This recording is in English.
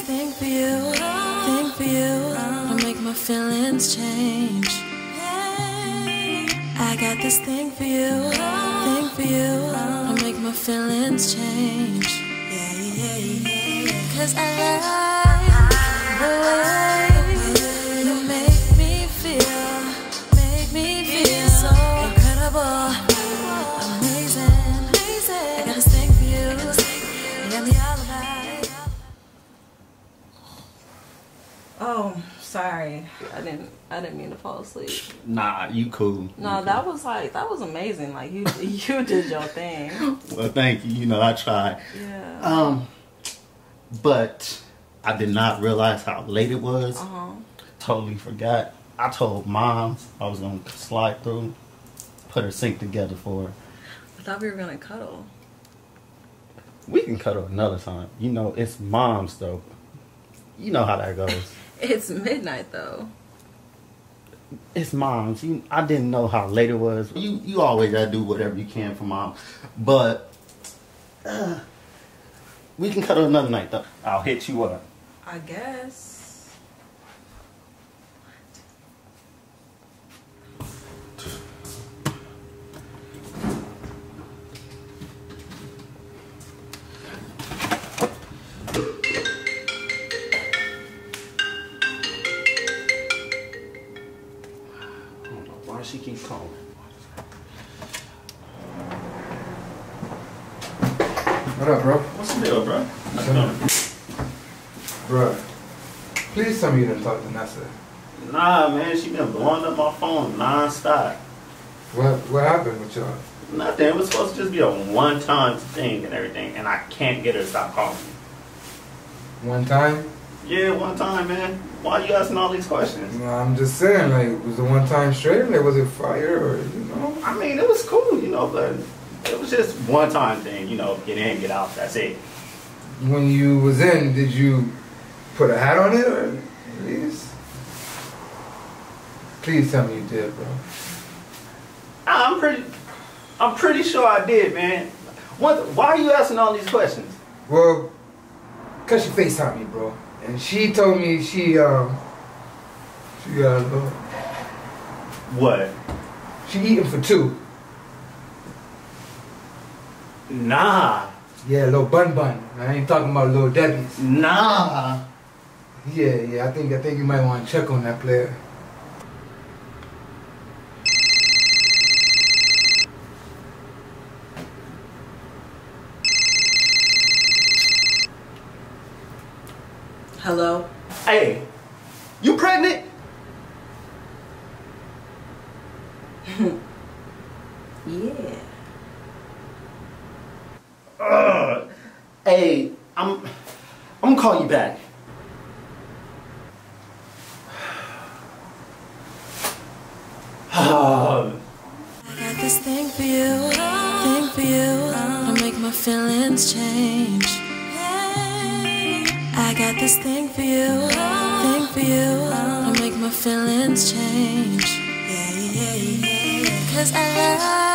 for you, thing for you to make my feelings change. I got this thing for you, thing for you to make my feelings change. Cause I like Oh, sorry. I didn't. I didn't mean to fall asleep. Nah, you cool. No, that was like that was amazing. Like you, you did your thing. Well, thank you. You know, I tried. Yeah. Um, but I did not realize how late it was. Uh huh. Totally forgot. I told mom I was gonna slide through, put her sink together for her. I thought we were gonna cuddle. We can cuddle another time. You know, it's mom's though. You know how that goes. It's midnight though. it's mom's. You, I didn't know how late it was. You you always gotta do whatever you can for mom, but uh, we can cuddle another night though. I'll hit you up. I guess. Why she keep calling. What up, bro? What's the deal, bro? Bro, please tell me you didn't talk to Nessa. Nah, man, she been blowing up my phone nonstop. What what happened with y'all? Nothing. It was supposed to just be a one-time thing and everything, and I can't get her to stop calling me. One time? Yeah, one time, man. Why are you asking all these questions? No, I'm just saying, like, was it one time straight? Like, was it fire or you know? I mean, it was cool, you know, but it was just one time thing, you know, get in, get out, that's it. When you was in, did you put a hat on it or at least? Please tell me you did, bro. I'm pretty, I'm pretty sure I did, man. What? Why are you asking all these questions? Well, cause she FaceTimed me, bro, and she told me she um she got a little, What? she eating for two. Nah, Yeah, little bun bun. I ain't talking about little Debbie's. nah. Yeah, yeah. I think I think you might want to check on that player. Hello. Hey, you pregnant? Yeah. Ugh. Hey, I'm, I'm gonna call you back. I got this thing for you, thing for you to make my feelings change. I got this thing for you, thing for you to make my feelings change. Cause I like